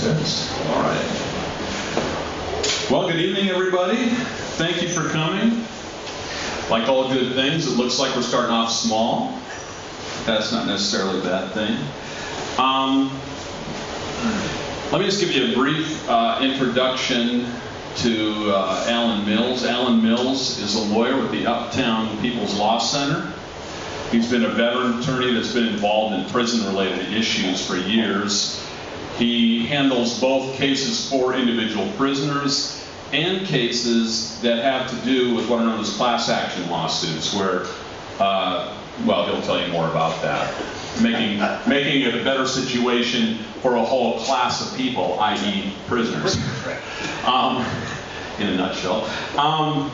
Test. All right. Well, good evening, everybody. Thank you for coming. Like all good things, it looks like we're starting off small. That's not necessarily a bad thing. Um, let me just give you a brief uh, introduction to uh, Alan Mills. Alan Mills is a lawyer with the Uptown People's Law Center. He's been a veteran attorney that's been involved in prison-related issues for years. He handles both cases for individual prisoners and cases that have to do with what are known as class action lawsuits, where, uh, well, he'll tell you more about that. Making, making it a better situation for a whole class of people, i.e., prisoners. Um, in a nutshell. Um,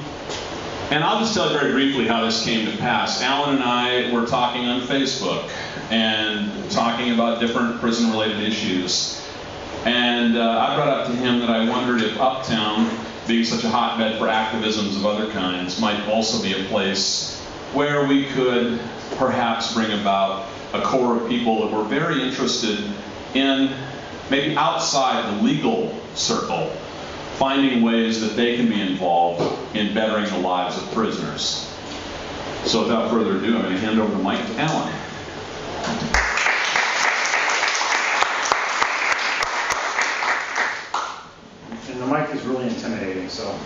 and I'll just tell you very briefly how this came to pass. Alan and I were talking on Facebook and talking about different prison related issues. And uh, I brought up to him that I wondered if Uptown, being such a hotbed for activisms of other kinds, might also be a place where we could perhaps bring about a core of people that were very interested in maybe outside the legal circle finding ways that they can be involved in bettering the lives of prisoners. So without further ado, I'm going to hand over to Mike Alan. And the mic is really intimidating, so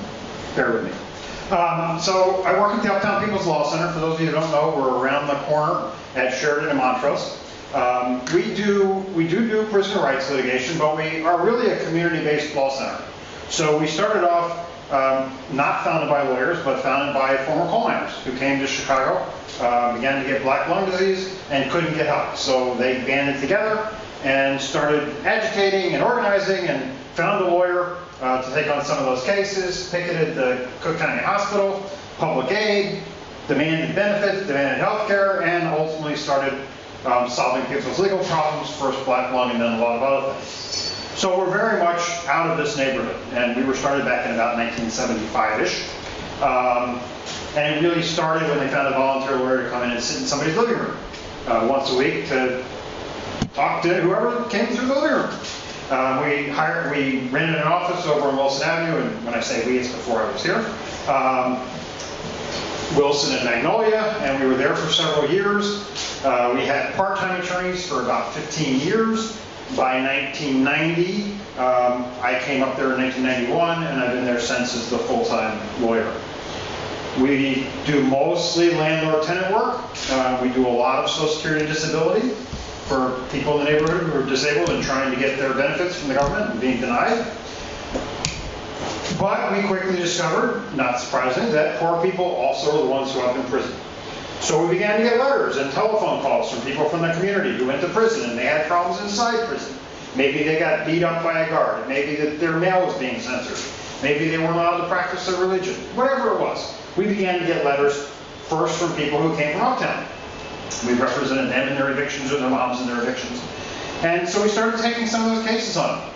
bear with me. Um, so I work at the Uptown People's Law Center. For those of you who don't know, we're around the corner at Sheridan and Montrose. Um, we do we do do prisoner rights litigation, but we are really a community-based law center. So we started off um, not founded by lawyers, but founded by former coal miners who came to Chicago, uh, began to get black lung disease, and couldn't get help. So they banded together and started agitating and organizing and found a lawyer uh, to take on some of those cases, picketed the Cook County Hospital, public aid, demanded benefits, demanded health care, and ultimately started um, solving people's legal problems, first black lung and then a lot of other things. So we're very much out of this neighborhood, and we were started back in about 1975-ish. Um, and it really started when they found a volunteer lawyer to come in and sit in somebody's living room uh, once a week to talk to whoever came through the living room. Uh, we hired, we rented an office over on Wilson Avenue, and when I say we, it's before I was here. Um, Wilson and Magnolia, and we were there for several years. Uh, we had part-time attorneys for about 15 years. By 1990, um, I came up there in 1991, and I've been there since as the full-time lawyer. We do mostly landlord-tenant work. Uh, we do a lot of Social Security disability for people in the neighborhood who are disabled and trying to get their benefits from the government and being denied. But we quickly discovered, not surprising, that poor people also are the ones who end up in prison. So we began to get letters and telephone calls from people from the community who went to prison and they had problems inside prison. Maybe they got beat up by a guard. Maybe their mail was being censored. Maybe they weren't allowed to practice their religion. Whatever it was. We began to get letters first from people who came from Uptown. We represented them in their evictions or their moms in their evictions. And so we started taking some of those cases on.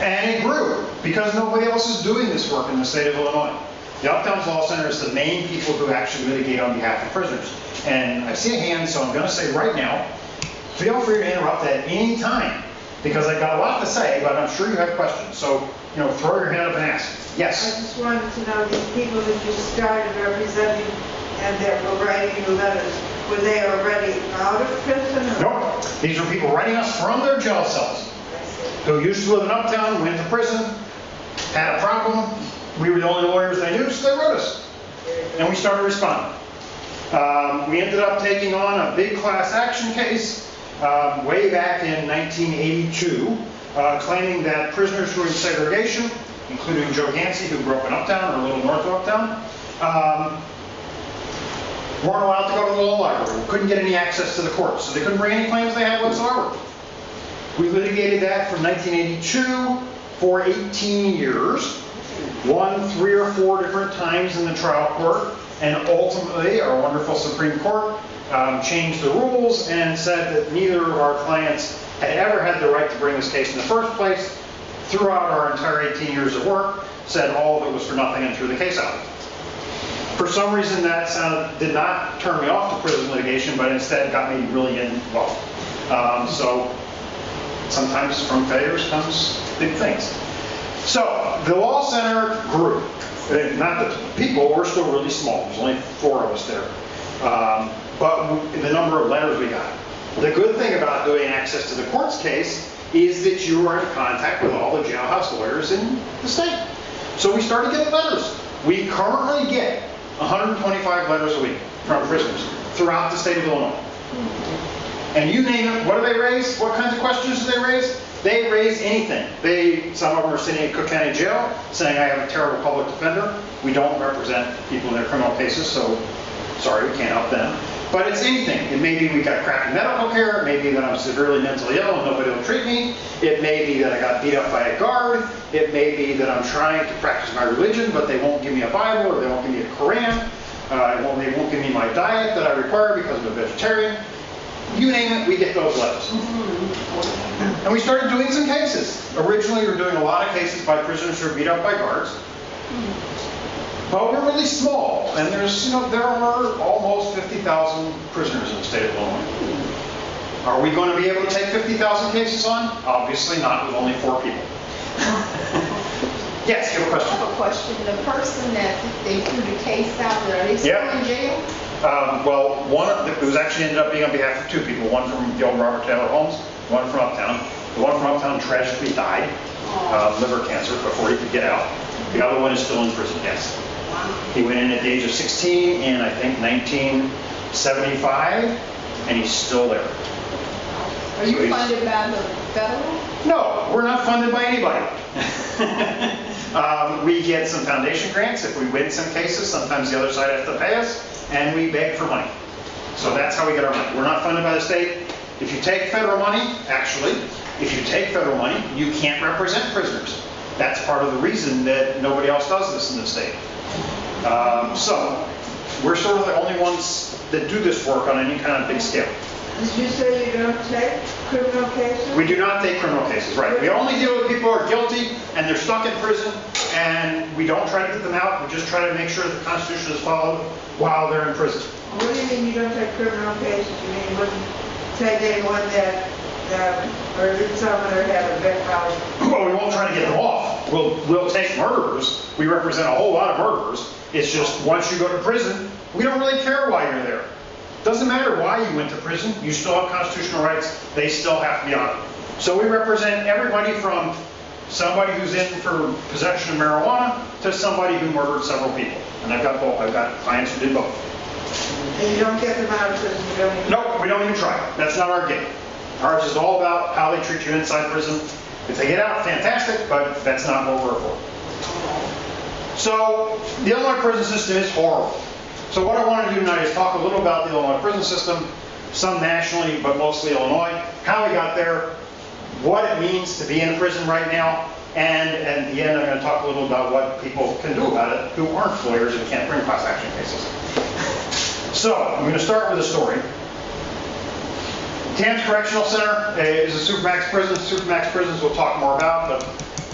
And it grew because nobody else is doing this work in the state of Illinois. The Uptown's Law Center is the main people who actually litigate on behalf of prisoners. And I see a hand, so I'm going to say right now, feel free to interrupt at any time because I've got a lot to say, but I'm sure you have questions. So, you know, throw your hand up and ask. Yes? I just wanted to know, these people that you started representing and that were writing you letters, were they already out of prison? or- Nope. These are people writing us from their jail cells who used to live in Uptown, went to prison, had a problem. We were the only lawyers they knew, so they wrote us. And we started responding. Um, we ended up taking on a big class action case um, way back in 1982, uh, claiming that prisoners who were in segregation, including Joe Gansey, who grew up in Uptown or a little north of Uptown, um, weren't allowed to go to the law library, couldn't get any access to the courts, so they couldn't bring any claims they had whatsoever. We litigated that from 1982 for 18 years, won three or four different times in the trial court, and ultimately our wonderful Supreme Court um, changed the rules and said that neither of our clients had ever had the right to bring this case in the first place. Throughout our entire 18 years of work, said all of it was for nothing and threw the case out. For some reason, that sounded, did not turn me off to prison litigation, but instead got me really involved. Um, So sometimes from failures comes big things. So the Law Center grew. Uh, Not the people, we're still really small. There's only four of us there. Um, But the number of letters we got. The good thing about doing access to the courts case is that you are in contact with all the jailhouse lawyers in the state. So we started getting letters. We currently get 125 letters a week from prisoners throughout the state of Illinois. And you name it, what do they raise? What kinds of questions do they raise? They raise anything. They, some of them are sitting in Cook County Jail saying, I have a terrible public defender. We don't represent people in their criminal cases, so sorry, we can't help them. But it's anything. It may be we got crappy medical care. It may be that I'm severely mentally ill and nobody will treat me. It may be that I got beat up by a guard. It may be that I'm trying to practice my religion, but they won't give me a Bible or they won't give me a Koran. Uh, they won't give me my diet that I require because I'm a vegetarian. You name it, we get those letters. Mm-hmm. And we started doing some cases. Originally, we were doing a lot of cases by prisoners who were beat up by guards. Mm-hmm. But we're really small, and there's, you know, there are almost 50,000 prisoners in the state of Illinois. Mm-hmm. Are we going to be able to take 50,000 cases on? Obviously not with only four people. Yes, you have a I question? have a question. The person that they threw the case out, are they still Yeah. in jail? Um, Well, one, of the- it was actually ended up being on behalf of two people, one from the old Robert Taylor Homes, one from Uptown. The one from Uptown tragically died, uh, liver cancer, before he could get out. The other one is still in prison, yes. He went in at the age of 16 in, I think, 1975, and he's still there. Are you funded by the federal? No, we're not funded by anybody. Um, We get some foundation grants if we win some cases, sometimes the other side has to pay us, and we beg for money. So that's how we get our money. We're not funded by the state. If you take federal money, actually, if you take federal money, you can't represent prisoners. That's part of the reason that nobody else does this in the state. Um, So, we're sort of the only ones that do this work on any kind of big scale. Did you say you don't take criminal cases? We do not take criminal cases, right? We only deal with people who are guilty and they're stuck in prison, and we don't try to get them out, we just try to make sure the Constitution is followed while they're in prison. What do you mean you don't take criminal cases? You mean you wouldn't take anyone that, that murdered someone or had a big house? Well, we won't try to get them off. We'll, we'll take murderers. We represent a whole lot of murderers. It's just, once you go to prison, we don't really care why you're there. Doesn't matter why you went to prison, you still have constitutional rights, they still have to be honored. So we represent everybody from somebody who's in for possession of marijuana to somebody who murdered several people. And I've got both, I've got clients who did both. And you don't get them out of prison, you don't even... Nope, we don't even try. That's not our game. Ours is all about how they treat you inside prison. If they get out, fantastic, but that's not what we're for. So, the Illinois prison system is horrible. So what I want to do tonight is talk a little about the Illinois prison system, some nationally, but mostly Illinois, how we got there, what it means to be in prison right now, and at the end, I'm going to talk a little about what people can do about it who aren't lawyers and can't bring class action cases. So, I'm going to start with a story. Tamms Correctional Center uh, is a supermax prison. Supermax prisons we'll talk more about, but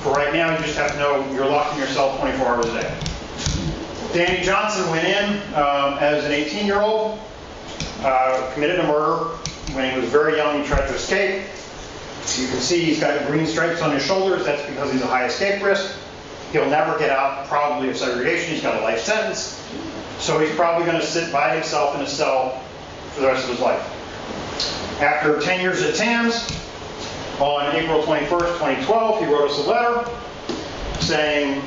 for right now, you just have to know you're locked in your cell 24 hours a day. Danny Johnson went in um, as an 18-year-old, uh, committed a murder. When he was very young, he tried to escape. You can see he's got green stripes on his shoulders. That's because he's a high escape risk. He'll never get out, probably of segregation. He's got a life sentence. So he's probably going to sit by himself in a cell for the rest of his life. After 10 years at Tamms, on April 21st, 2012, he wrote us a letter saying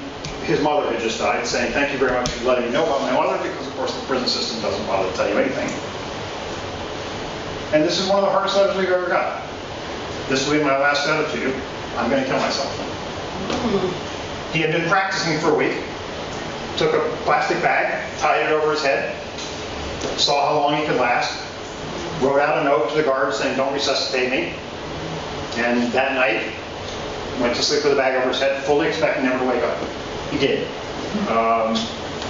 his mother had just died, saying, thank you very much for letting me know about my mother, because of course the prison system doesn't bother to tell you anything. And this is one of the hardest letters we've ever got. This will be my last letter to you. I'm going to kill myself. Hmm. He had been practicing for a week, took a plastic bag, tied it over his head, saw how long he could last, wrote out a note to the guard saying, don't resuscitate me. And that night, went to sleep with a bag over his head, fully expecting never to wake up. He did. Um,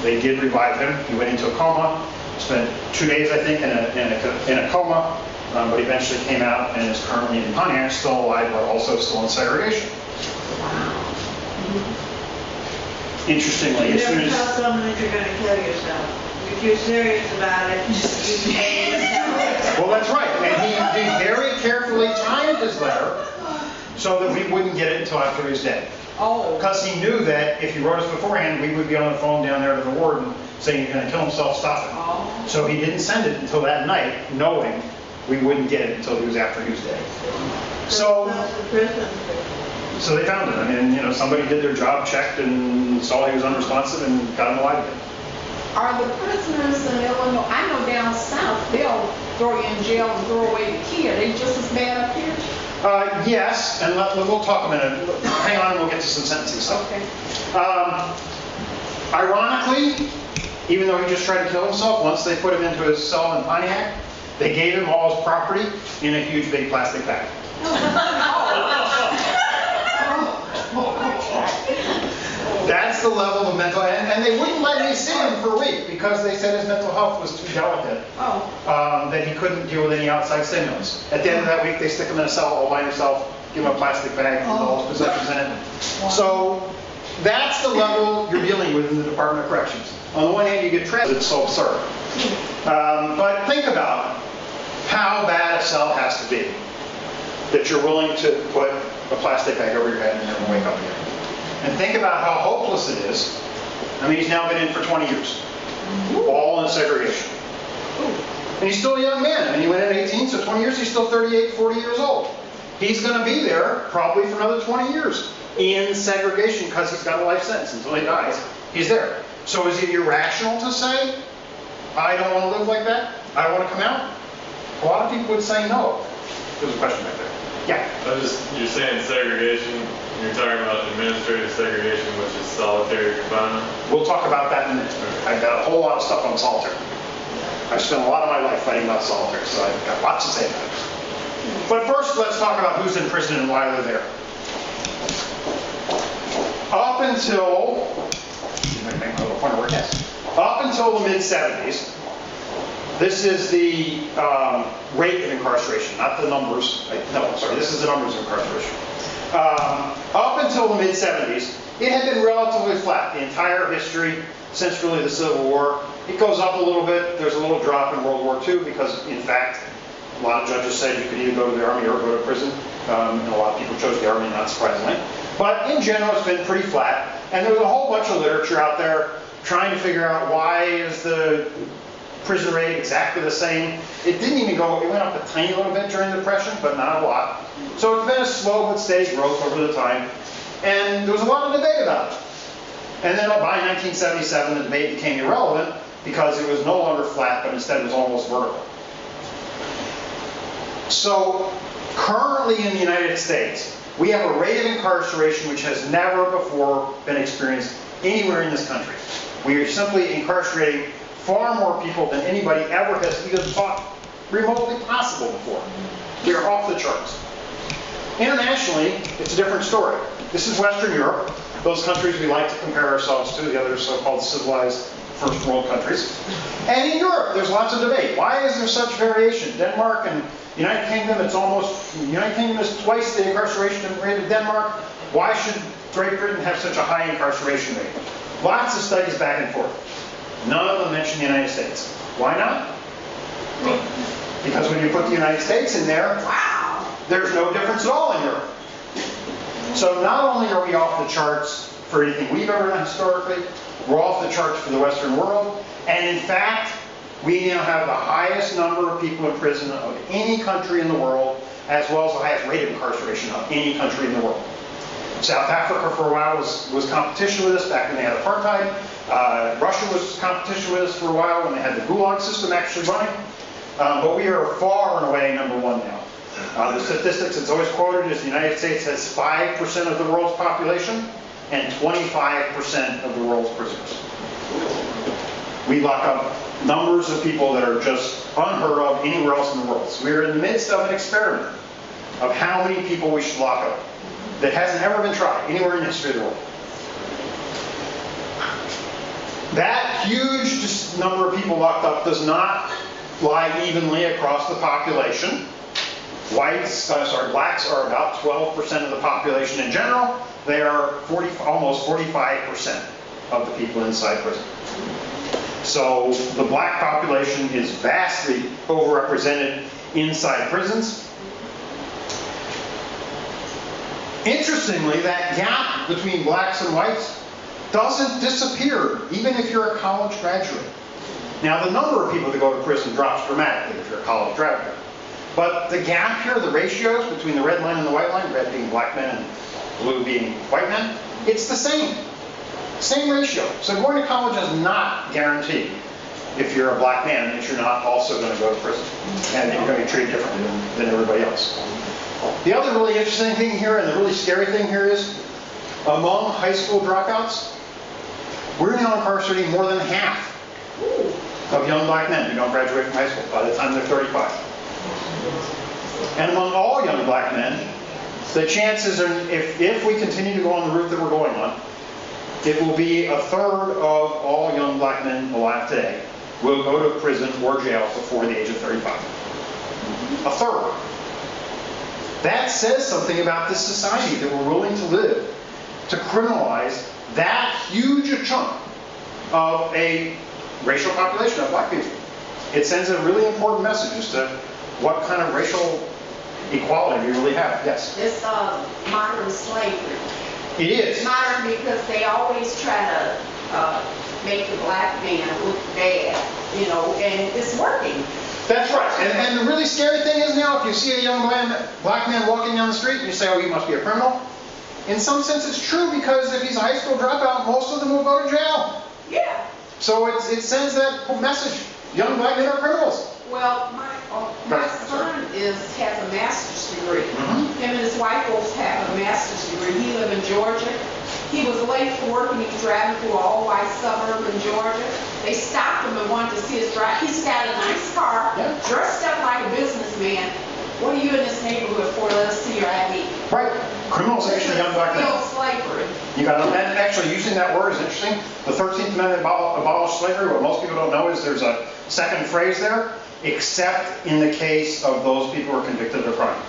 they did revive him. He went into a coma, spent two days, I think, in a, in a, in a coma, um, but eventually came out and is currently in Pontiac, still alive, but also still in segregation. interestingly, You as soon never as... tell someone that you're gonna kill yourself. If you're serious about it, you can. Well, that's right, and he, he very carefully timed his letter so that we wouldn't get it until after he was dead. Oh, Because he knew that if he wrote us beforehand, we would be on the phone down there to the warden saying he's gonna kill himself, stop it. oh. So he didn't send it until that night, knowing we wouldn't get it until he was after he was dead. So, That's the prison. so they found him, I mean, you know, somebody did their job, checked, and saw he was unresponsive and got him alive again. Are the prisoners in Illinois, I know down south, they'll throw you in jail and throw away the key. Are they just as bad up here? Uh, yes, and let, we'll talk a minute. Hang on, and we'll get to some sentencing stuff. Okay. Um, ironically, even though he just tried to kill himself, once they put him into his cell in Pontiac, they gave him all his property in a huge big plastic bag. That's the level of mental, and, and they wouldn't let me see him for a week because they said his mental health was too delicate, Oh, um, that he couldn't deal with any outside stimulus. At the end of that week, they stick him in a cell all by himself, give him a plastic bag with all his possessions in it. So that's the level you're dealing with in the Department of Corrections. On the one hand, you get trapped, it's so absurd. Um, but think about how bad a cell has to be that you're willing to put a plastic bag over your head and never wake up again. And think about how hopeless it is. I mean, he's now been in for 20 years, all in segregation. And he's still a young man. I mean, he went in at 18, so 20 years, he's still 38, 40 years old. He's going to be there probably for another 20 years in segregation because he's got a life sentence until he dies. He's there. So is it irrational to say, I don't want to live like that? I want to come out? A lot of people would say no. There's a question back there. Yeah. I was just, you're saying segregation, you're talking about administrative segregation, which is solitary confinement. We'll talk about that in a minute. I've got a whole lot of stuff on solitary. I've spent a lot of my life fighting about solitary, so I've got lots to say about it. But first, let's talk about who's in prison and why they're there. Up until, excuse me, make my little pointer work, yes. Up until the mid-70s, this is the um, rate of incarceration, not the numbers. I- No, sorry, this is the numbers of incarceration. Um, Up until the mid-70s, it had been relatively flat, the entire history since really the Civil War. It goes up a little bit, there's a little drop in World War II because, in fact, a lot of judges said you could either go to the army or go to prison, um, and a lot of people chose the army, not surprisingly. But in general, it's been pretty flat, and there's a whole bunch of literature out there trying to figure out why is the prison rate exactly the same. It didn't even go, it went up a tiny little bit during the Depression, but not a lot. So it's been a slow but steady growth over the time, and there was a lot of debate about it. And then by 1977, the debate became irrelevant because it was no longer flat, but instead was almost vertical. So currently in the United States, we have a rate of incarceration which has never before been experienced anywhere in this country. We are simply incarcerating far more people than anybody ever has even thought remotely possible before. We are off the charts. Internationally, it's a different story. This is Western Europe, those countries we like to compare ourselves to, the other so-called civilized first world countries. And in Europe, there's lots of debate. Why is there such variation? Denmark and the United Kingdom, it's almost, United Kingdom is twice the incarceration rate of Denmark. Why should Great Britain have such a high incarceration rate? Lots of studies back and forth. None of them mention the United States. Why not? Because when you put the United States in there, wow. there's no difference at all in Europe. So not only are we off the charts for anything we've ever done historically, we're off the charts for the Western world, and in fact, we now have the highest number of people in prison of any country in the world, as well as the highest rate of incarceration of any country in the world. South Africa for a while was, was competition with us back when they had apartheid. Uh, Russia was competition with us for a while when they had the Gulag system actually running. Um, but we are far and away number one now. Uh, the statistics it's always quoted is the United States has 5% of the world's population and 25% of the world's prisoners. We lock up numbers of people that are just unheard of anywhere else in the world. So we're in the midst of an experiment of how many people we should lock up that hasn't ever been tried anywhere in the history of the world. That huge number of people locked up does not lie evenly across the population. Whites, uh, sorry, blacks are about 12% of the population in general. They are 40, almost 45%. of the people inside prison. So the black population is vastly overrepresented inside prisons. Interestingly, that gap between blacks and whites doesn't disappear, even if you're a college graduate. Now, the number of people that go to prison drops dramatically if you're a college graduate. But the gap here, the ratios between the red line and the white line, red being black men and blue being white men, it's the same. Same ratio. So going to college is not guaranteed if you're a black man, that you're not also going to go to prison. And you're going to be treated differently than, than everybody else. The other really interesting thing here, and the really scary thing here is, among high school dropouts, we're now incarcerating more than half of young black men who don't graduate from high school by the time they're 35. And among all young black men, the chances are, if, if we continue to go on the route that we're going on, it will be a third of all young black men alive today will go to prison or jail before the age of 35. A third. That says something about this society that we're willing to live to criminalize that huge a chunk of a racial population of black people. It sends a really important message as to what kind of racial equality we really have. Yes, It's, uh, modern slavery. it is. Modern because they always try to, uh, make the black man look bad, you know, and it's working. That's right. And, and the really scary thing is now, if you see a young black, black man walking down the street and you say, oh, he must be a criminal, in some sense it's true because if he's a high school dropout, most of them will go to jail. Yeah. So it's, it sends that message. Young black men are criminals. Well, my, uh, my son is, has a master's degree. Mhm. Him and his wife both have a master's degree. He live in Georgia. He was late for work and he was driving through an all-white suburb in Georgia. They stopped him and wanted to see his drive. He's got a nice car, Yeah. dressed up like a businessman. What are you in this neighborhood for? Let us see your ID. Right. Criminalization of young black men. Slavery. You got and actually using that word is interesting. The 13th Amendment abol- abolished slavery. What most people don't know is there's a second phrase there, except in the case of those people who are convicted of a crime.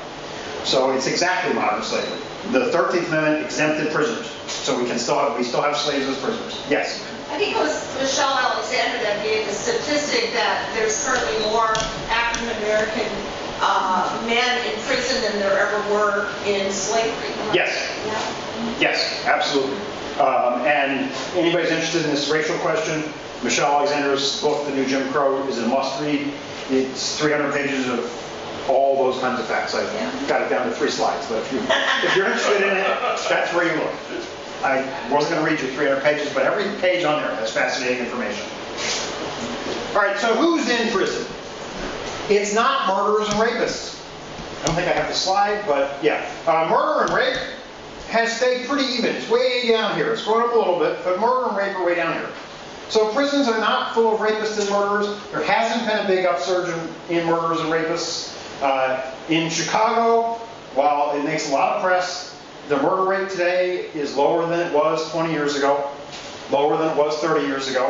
So it's exactly modern slavery. The 13th Amendment exempted prisoners, so we can still have, we still have slaves as prisoners. Yes. I think it was Michelle Alexander that gave the statistic that there's currently more African American uh, men in prison than there ever were in slavery. Yes. Yeah. Yes, absolutely. Um, and anybody's interested in this racial question, Michelle Alexander's book, The New Jim Crow, is a must-read. It's 300 pages of all those kinds of facts. I've got it down to three slides, but if, you, if you're interested in it, that's where you look. I wasn't going to read you 300 pages, but every page on there has fascinating information. All right, so who's in prison? It's not murderers and rapists. I don't think I have the slide, but yeah. Uh, murder and rape has stayed pretty even. It's way down here. It's going up a little bit, but murder and rape are way down here. So prisons are not full of rapists and murderers. There hasn't been a big upsurge in, in murderers and rapists. Uh, in Chicago, while it makes a lot of press, the murder rate today is lower than it was 20 years ago, lower than it was 30 years ago.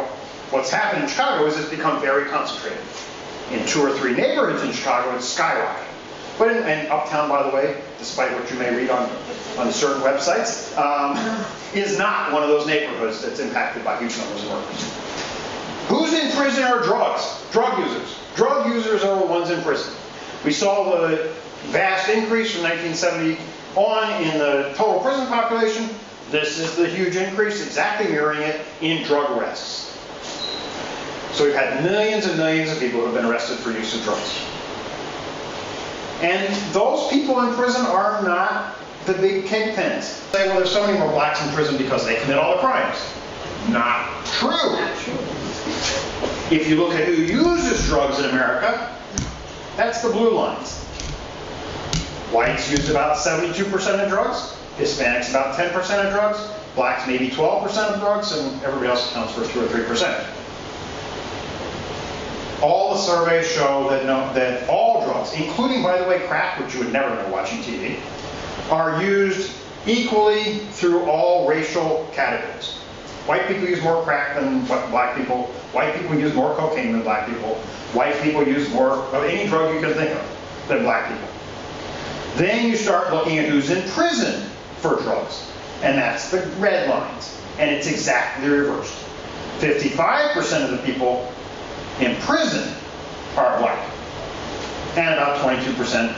What's happened in Chicago is it's become very concentrated. In two or three neighborhoods in Chicago, it's skyrocketed. But in, Uptown, by the way, despite what you may read on, on certain websites, um, is not one of those neighborhoods that's impacted by huge numbers of workers. Who's in prison are drugs, drug users. Drug users are the ones in prison. We saw the vast increase from 1970 on in the total prison population. This is the huge increase, exactly mirroring it in drug arrests. So we've had millions and millions of people who have been arrested for use of drugs. And those people in prison are not the big kingpins. Say, well, there's so many more blacks in prison because they commit all the crimes. Not true. Not true. If you look at who uses drugs in America, that's the blue lines. Whites use about 72% of drugs, Hispanics about 10% of drugs, blacks maybe 12% of drugs, and everybody else accounts for 2 or 3%. All the surveys show that, no, that all drugs, including, by the way, crack, which you would never know watching TV, are used equally through all racial categories. White people use more crack than black people. White people use more cocaine than black people. White people use more of any drug you can think of than black people. Then you start looking at who's in prison for drugs, and that's the red lines. and it's exactly reversed. 55% of the people in prison are black, and about 22%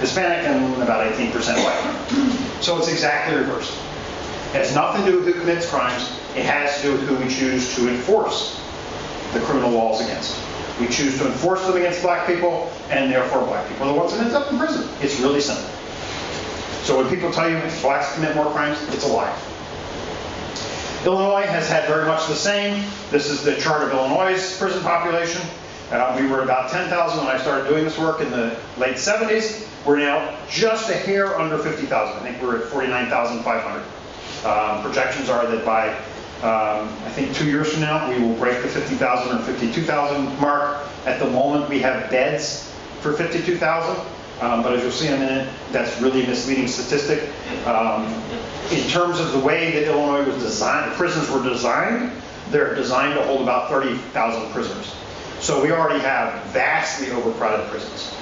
Hispanic and about 18% white. So it's exactly reversed. It has nothing to do with who commits crimes. It has to do with who we choose to enforce the criminal laws against. We choose to enforce them against black people, and therefore black people are the ones that end up in prison. It's really simple. So when people tell you blacks commit more crimes, it's a lie. Illinois has had very much the same. This is the chart of Illinois' prison population. Uh, we were about 10,000 when I started doing this work in the late 70s. We're now just a hair under 50,000. I think we're at 49,500. Um, projections are that by, um, I think, two years from now, we will break the 50,000 or 52,000 mark. At the moment, we have beds for 52,000. Um, but as you'll see in a minute, that's really a misleading statistic. Um, in terms of the way that Illinois was designed, the prisons were designed, they're designed to hold about 30,000 prisoners. So we already have vastly overcrowded prisons.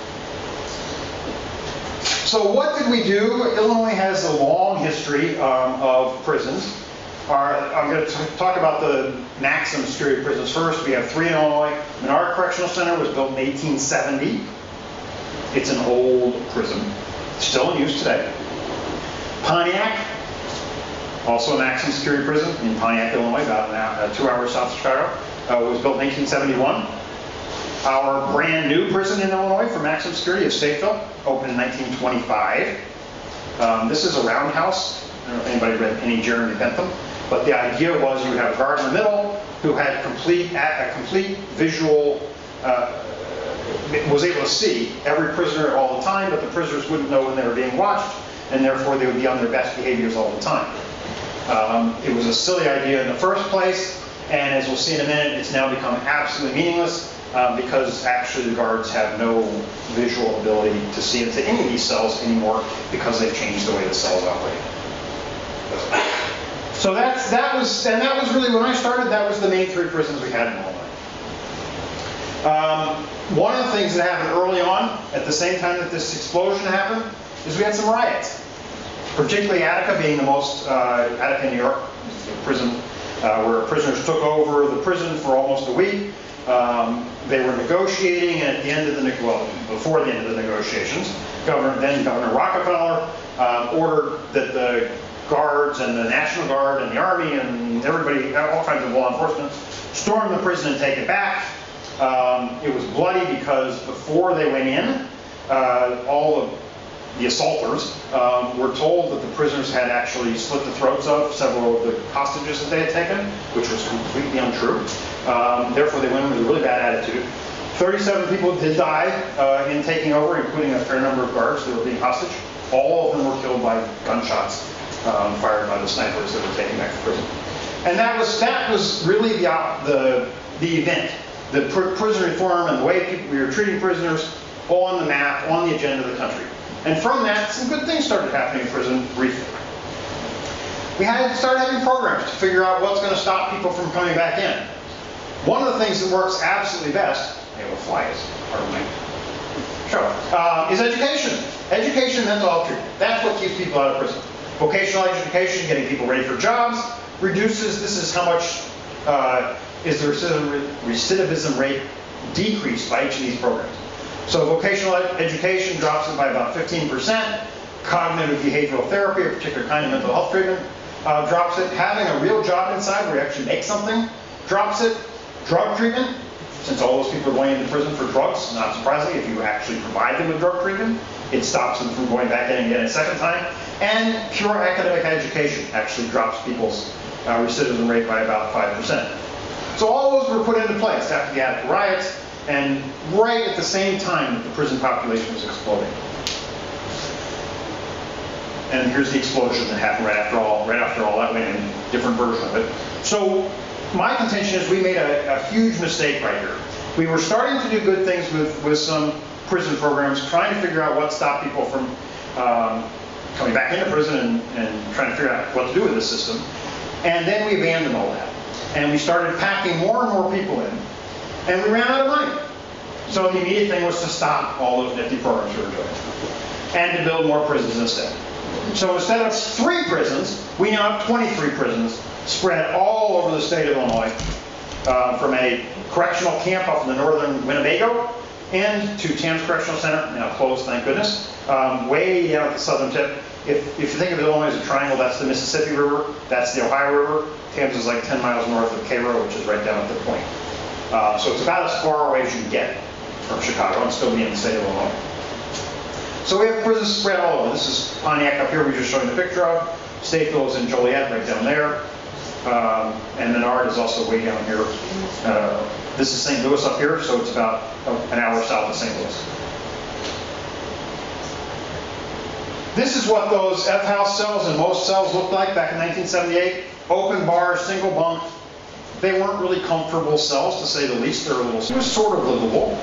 So what did we do? Illinois has a long history um, of prisons. Our, I'm going to talk about the maximum security prisons first. We have three in Illinois. Menard Correctional Center was built in 1870. It's an old prison, still in use today. Pontiac, also a maximum security prison in Pontiac, Illinois, about an hour, uh, two hours south of Chicago, uh, was built in 1871. Our brand new prison in Illinois for maximum security is Stateville, opened in 1925. Um, this is a roundhouse. I don't know if anybody read any Jeremy Bentham, but the idea was you would have a guard in the middle who had complete a complete visual. Uh, was able to see every prisoner all the time, but the prisoners wouldn't know when they were being watched, and therefore they would be on their best behaviors all the time. Um, it was a silly idea in the first place, and as we'll see in a minute, it's now become absolutely meaningless uh, because actually the guards have no visual ability to see into any of these cells anymore because they've changed the way the cells operate. So that's that was and that was really when I started. That was the main three prisons we had in Illinois. Um, one of the things that happened early on, at the same time that this explosion happened, is we had some riots. Particularly Attica being the most, uh, Attica, in New York, prison, uh, where prisoners took over the prison for almost a week. Um, they were negotiating, and at the end of the, well, before the end of the negotiations, Governor, then Governor Rockefeller uh, ordered that the guards and the National Guard and the Army and everybody, all kinds of law enforcement, storm the prison and take it back. Um, it was bloody because before they went in, uh, all of the assaulters um, were told that the prisoners had actually slit the throats of several of the hostages that they had taken, which was completely untrue. Um, therefore, they went in with a really bad attitude. 37 people did die uh, in taking over, including a fair number of guards that were being hostage. All of them were killed by gunshots um, fired by the snipers that were taken back to prison. And that was that was really the the the event the pr- prison reform and the way people, we were treating prisoners on the map, on the agenda of the country. And from that, some good things started happening in prison briefly. We had to start having programs to figure out what's going to stop people from coming back in. One of the things that works absolutely best, I have a fly is pardon me. Sure. Uh, is education. Education mental health treatment. That's what keeps people out of prison. Vocational education, getting people ready for jobs, reduces, this is how much uh, is the recidivism rate decreased by each of these programs. So vocational education drops it by about 15%. Cognitive behavioral therapy, a particular kind of mental health treatment, uh, drops it. Having a real job inside where you actually make something drops it. Drug treatment, since all those people are going into prison for drugs, not surprisingly, if you actually provide them with drug treatment, it stops them from going back in again a second time. And pure academic education actually drops people's uh, recidivism rate by about 5%. So all those were put into place after the Attica riots and right at the same time that the prison population was exploding. And here's the explosion that happened right after all, right after all that went in, different version of it. So my contention is we made a, a huge mistake right here. We were starting to do good things with, with some prison programs, trying to figure out what stopped people from um, coming back into prison and, and trying to figure out what to do with this system. And then we abandoned all that and we started packing more and more people in, and we ran out of money. So the immediate thing was to stop all those nifty programs we were doing, and to build more prisons instead. So instead of three prisons, We now have 23 prisons spread all over the state of Illinois, uh, from a correctional camp up in the northern Winnebago and to Tamms Correctional Center, now closed, thank goodness, um, way down at the southern tip. If, if you think of Illinois as a triangle, that's the Mississippi River, that's the Ohio River. Tamms is like 10 miles north of Cairo, which is right down at the point. Uh, so it's about as far away as you can get from Chicago and still be in the state of Illinois. So we have prisons spread all over. This is Pontiac up here, we just showing the picture of. Stateville is in Joliet, right down there. Um, and Menard is also way down here. Uh, this is St. Louis up here, so it's about an hour south of St. Louis. This is what those F-house cells and most cells looked like back in 1978. Open bars, single bunk. They weren't really comfortable cells, to say the least. They're a little, it was sort of livable.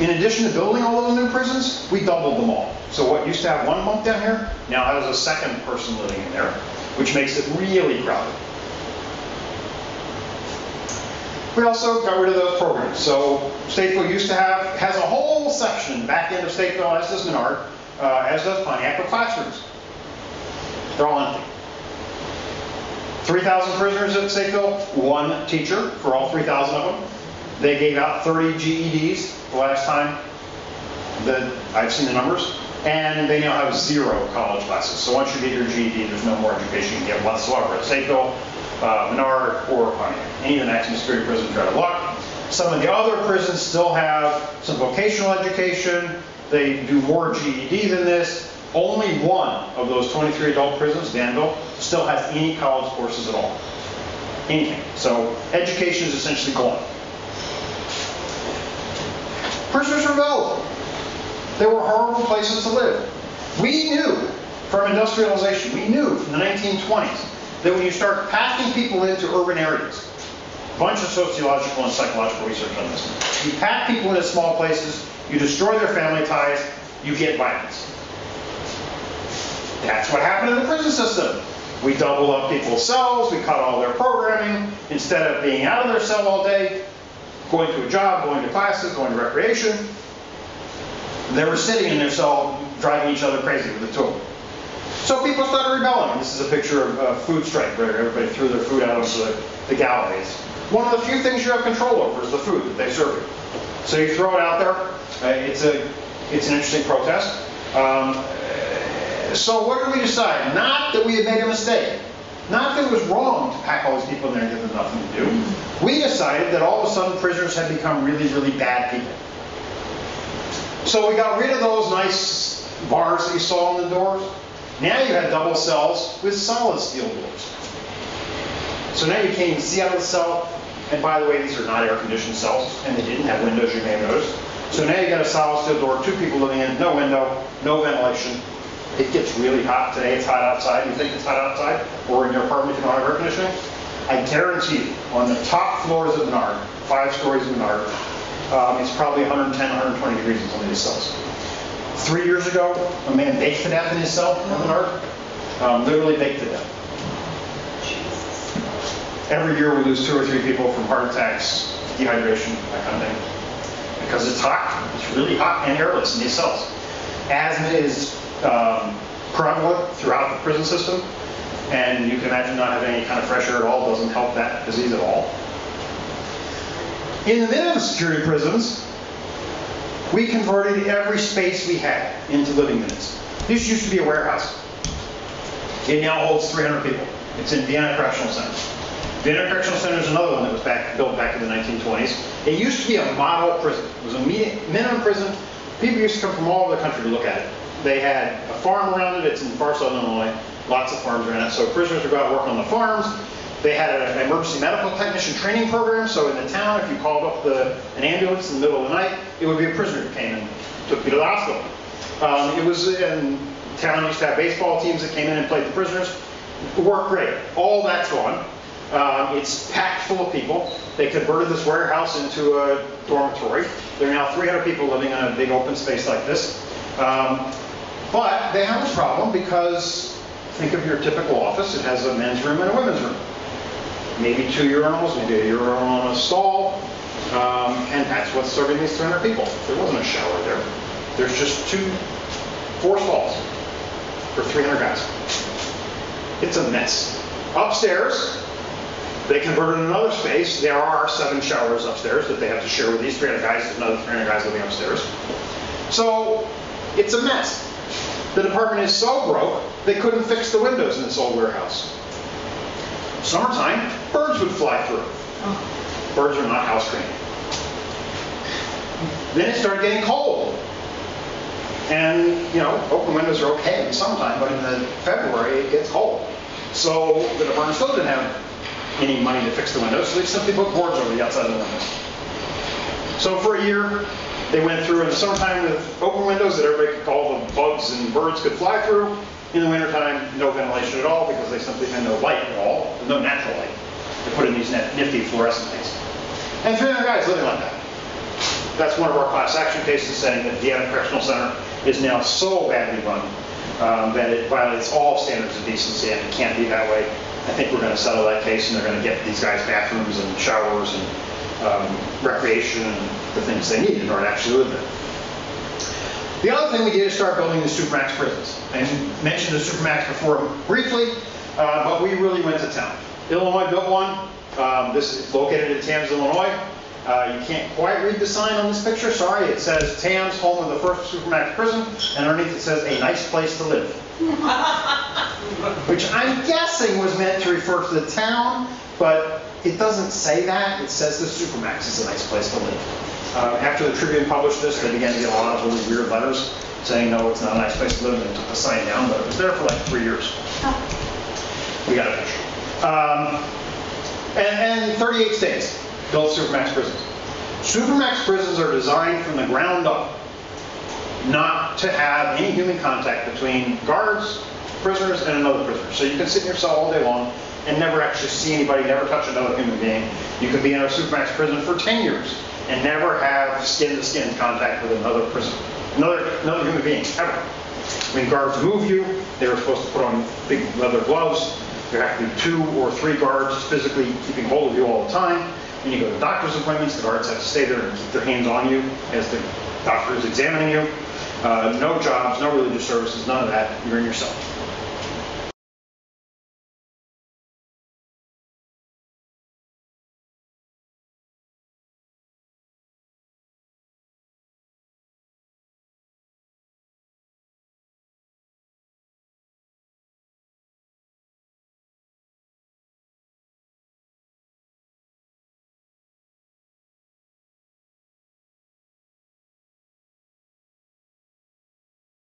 In addition to building all those new prisons, we doubled them all. So what used to have one bunk down here now has a second person living in there, which makes it really crowded. We also got rid of those programs. So Stateville used to have, has a whole section back end of Stateville, as does Menard, uh, as does Pontiac, with classrooms. They're all empty. 3,000 prisoners at Stateville, one teacher for all 3,000 of them. They gave out 30 GEDs the last time that I've seen the numbers. And they now have zero college classes. So once you get your GED, there's no more education you can get whatsoever at Stateville, uh, Menard, or Pontiac. Any of the maximum security prisons out of luck. Some of the other prisons still have some vocational education. They do more GED than this. Only one of those 23 adult prisons, Danville, still has any college courses at all. Anything. So education is essentially gone. Prisoners rebelled. They were horrible places to live. We knew from industrialization, we knew from the 1920s that when you start packing people into urban areas, a bunch of sociological and psychological research on this, you pack people into small places, you destroy their family ties, you get violence. That's what happened in the prison system. We doubled up people's cells, we cut all their programming. Instead of being out of their cell all day, going to a job, going to classes, going to recreation, they were sitting in their cell driving each other crazy with a tool. So people started rebelling. This is a picture of a food strike where everybody threw their food out onto the, the galleries. One of the few things you have control over is the food that they serve you. So you throw it out there. Uh, it's a it's an interesting protest. Um, so what did we decide? Not that we had made a mistake. Not that it was wrong to pack all these people in there and give them nothing to do. We decided that all of a sudden prisoners had become really, really bad people. So we got rid of those nice bars that you saw on the doors. Now you had double cells with solid steel doors. So now you can't even see out of the cell. And by the way, these are not air conditioned cells, and they didn't have windows, you may have noticed. So now you got a solid steel door, two people living in, no window, no ventilation. It gets really hot today. It's hot outside. You think it's hot outside, or in your apartment you don't have air conditioning? I guarantee you, on the top floors of Menard, five stories of Menard, um, it's probably 110, 120 degrees in some of these cells. Three years ago, a man baked to death in his cell in Menard. Um, literally baked to death. Every year we lose two or three people from heart attacks, dehydration, that kind of thing. Because it's hot. It's really hot and airless in these cells. Asthma is um, prevalent throughout the prison system. And you can imagine not having any kind of fresh air at all doesn't help that disease at all. In the minimum security prisons, we converted every space we had into living units. This used to be a warehouse. It now holds 300 people. It's in Vienna Correctional Center. Vienna Correctional Center is another one that was back, built back in the 1920s. It used to be a model prison. It was a minimum prison. People used to come from all over the country to look at it. They had a farm around it. It's in far southern Illinois. Lots of farms around it. So prisoners would go out work on the farms. They had an emergency medical technician training program. So in the town, if you called up the, an ambulance in the middle of the night, it would be a prisoner who came and took you to the hospital. Um, it was in town used to have baseball teams that came in and played the prisoners. Worked great. All that's gone. Um, it's packed full of people. They converted this warehouse into a dormitory. There are now 300 people living in a big open space like this. Um, but they have a problem because think of your typical office. It has a men's room and a women's room. Maybe two urinals, maybe a urinal and a stall. Um, and that's what's serving these 300 people. There wasn't a shower there. There's just two, four stalls for 300 guys. It's a mess. Upstairs, they converted another space. There are seven showers upstairs that they have to share with these 300 guys. There's another 300 guys living upstairs. So it's a mess. The department is so broke, they couldn't fix the windows in this old warehouse. Summertime, birds would fly through. Oh. Birds are not house trained. Then it started getting cold. And, you know, open windows are okay in summertime, but in the February, it gets cold. So the department still didn't have any money to fix the windows, so they simply put boards over the outside of the windows. So for a year, they went through in the summertime with open windows that everybody could, all the bugs and birds could fly through. In the wintertime, no ventilation at all because they simply had no light at all, no natural light. They put in these nifty fluorescent lights. And 300 guys living like that. That's one of our class action cases saying that the Vienna Correctional Center is now so badly run um, that it violates all standards of decency and it can't be that way. I think we're going to settle that case and they're going to get these guys bathrooms and showers and um, recreation and the things they need in order to actually live there. The other thing we did is start building the Supermax prisons. I mentioned the Supermax before briefly, uh, but we really went to town. Illinois built one. Um, This is located in Tamms, Illinois. Uh, You can't quite read the sign on this picture, sorry. It says Tamms, home of the first Supermax prison, and underneath it says, "A nice place to live." Which I'm guessing was meant to refer to the town, but it doesn't say that. It says the Supermax is a nice place to live. Uh, After the Tribune published this, they began to get a lot of really weird letters saying, no, it's not a nice place to live, and they took the sign down, but it was there for like three years. We got a picture. Um, and, and 38 states built Supermax prisons. Supermax prisons are designed from the ground up not to have any human contact between guards, prisoners, and another prisoner. So you can sit in your cell all day long and never actually see anybody, never touch another human being. You can be in a Supermax prison for 10 years and never have skin-to-skin contact with another prisoner, another, another human being, ever. When guards move you, they were supposed to put on big leather gloves. There have to be two or three guards physically keeping hold of you all the time. When you go to doctor's appointments, the guards have to stay there and keep their hands on you as the doctor is examining you. Uh, no jobs, no religious services, none of that. You're in your cell.